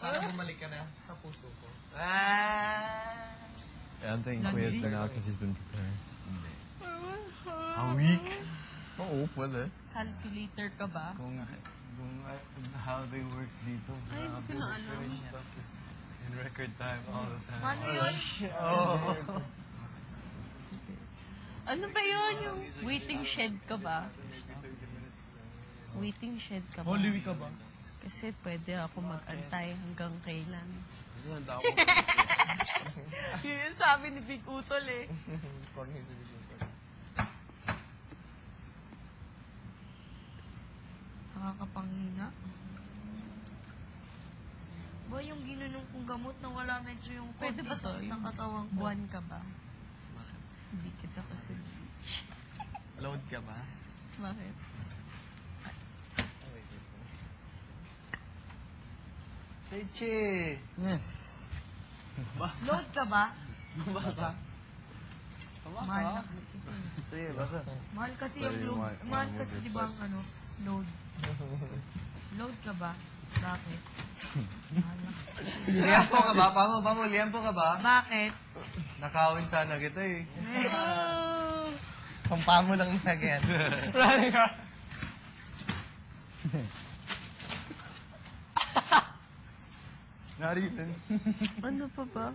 Sana bumalik ka na sa puso ko. Ah! Yeah, I'm thinking quiet lang ako kasi he's been preparing. A week? Oo, pwede. Calculator ka ba? Kung, kung uh, how they work dito. Ay, hindi ko na alam. Stuff is in record time all the time. Ano yun? Oh. Ano ba yun? Yung waiting shed ka ba? Waiting shed ka ba? Holy week ka ba? Kasi pwede ako mag-antay hanggang kailan. Yun yung sabi ni Big Utol eh. Nakakapanghinga. Ba yung ginunong kong gamot na wala medyo yung Pwede ba to? ng Yung katawan ko? buwan ka ba? Hindi kita kasi. Load ka ba? Bakit? Seche! Load ka ba? Basa. Mahal na kasi eh. Sige, basa. Mahal kasi yung load. ma- Mahal ma- kasi di ba ang ano? Load. Load ka ba? Bakit? Mahal na kasi kita. Liempo ka ba? Pamo, pamo, liempo ka ba? Bakit? Nakawin sana kita eh. Pampamo lang na again. Nariyan. Ano pa ba?